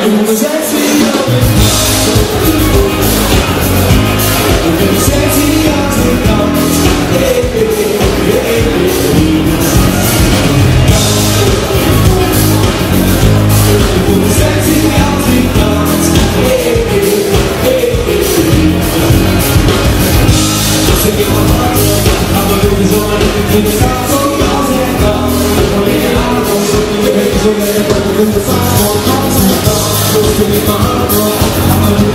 Because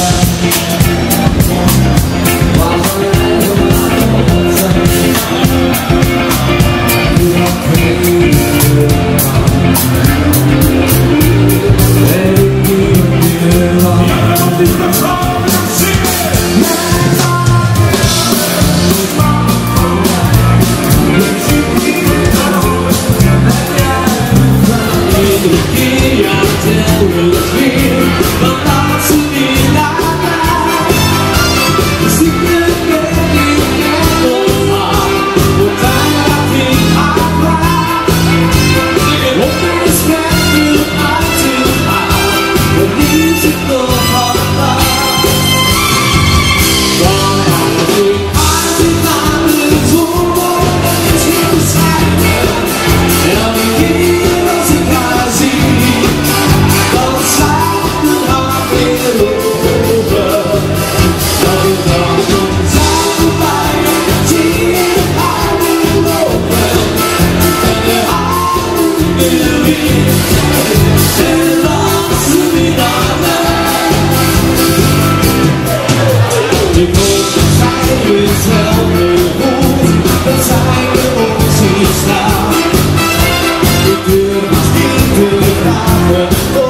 love. musical heart. Oh.